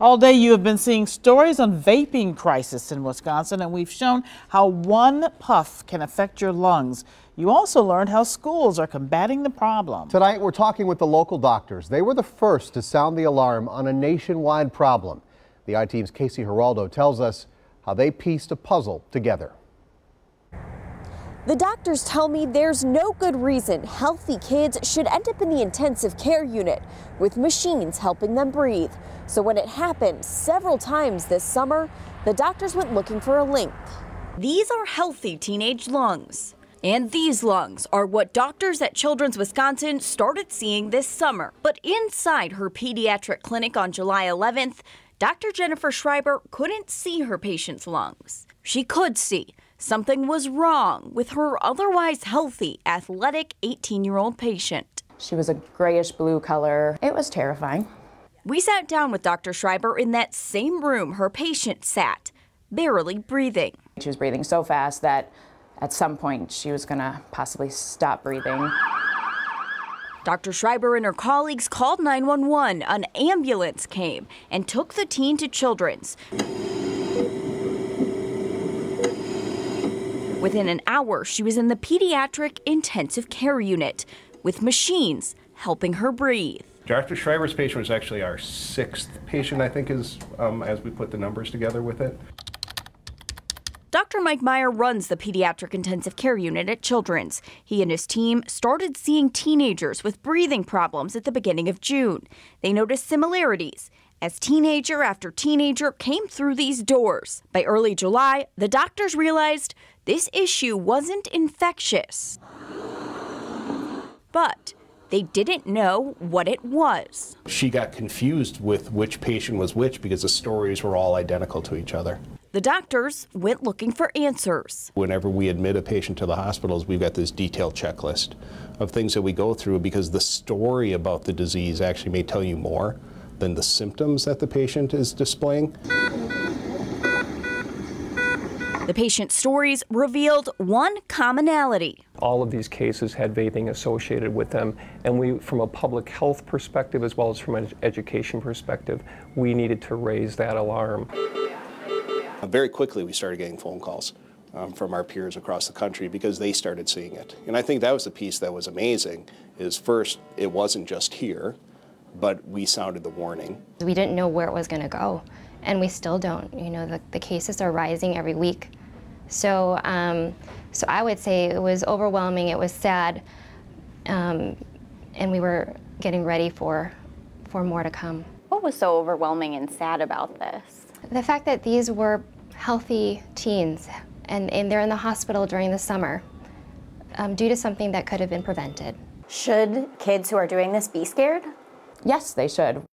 All day you have been seeing stories on vaping crisis in Wisconsin and we've shown how one puff can affect your lungs. You also learned how schools are combating the problem. Tonight we're talking with the local doctors. They were the first to sound the alarm on a nationwide problem. The I-Team's Casey Geraldo tells us how they pieced a puzzle together. The doctors tell me there's no good reason healthy kids should end up in the intensive care unit with machines helping them breathe. So when it happened several times this summer, the doctors went looking for a link. These are healthy teenage lungs. And these lungs are what doctors at Children's Wisconsin started seeing this summer. But inside her pediatric clinic on July 11th, Dr. Jennifer Schreiber couldn't see her patient's lungs. She could see Something was wrong with her otherwise healthy, athletic 18 year old patient. She was a grayish blue color. It was terrifying. We sat down with Dr. Schreiber in that same room her patient sat, barely breathing. She was breathing so fast that at some point she was going to possibly stop breathing. Dr. Schreiber and her colleagues called 911. An ambulance came and took the teen to Children's. Within an hour, she was in the pediatric intensive care unit with machines helping her breathe. Dr. Schreiber's patient was actually our sixth patient, I think, is um, as we put the numbers together with it. Dr. Mike Meyer runs the pediatric intensive care unit at Children's. He and his team started seeing teenagers with breathing problems at the beginning of June. They noticed similarities as teenager after teenager came through these doors. By early July, the doctors realized this issue wasn't infectious. But they didn't know what it was. She got confused with which patient was which because the stories were all identical to each other. The doctors went looking for answers. Whenever we admit a patient to the hospitals, we've got this detailed checklist of things that we go through because the story about the disease actually may tell you more than the symptoms that the patient is displaying. The patient's stories revealed one commonality. All of these cases had vaping associated with them, and we, from a public health perspective as well as from an education perspective, we needed to raise that alarm. Very quickly, we started getting phone calls um, from our peers across the country because they started seeing it. And I think that was the piece that was amazing, is first, it wasn't just here, but we sounded the warning. We didn't know where it was going to go, and we still don't. You know, the, the cases are rising every week. So, um, so I would say it was overwhelming, it was sad, um, and we were getting ready for, for more to come. What was so overwhelming and sad about this? The fact that these were healthy teens, and, and they're in the hospital during the summer um, due to something that could have been prevented. Should kids who are doing this be scared? Yes, they should.